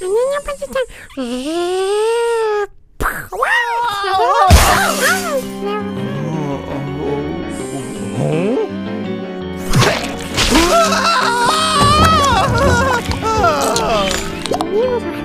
Nie będzie tak. Yeah.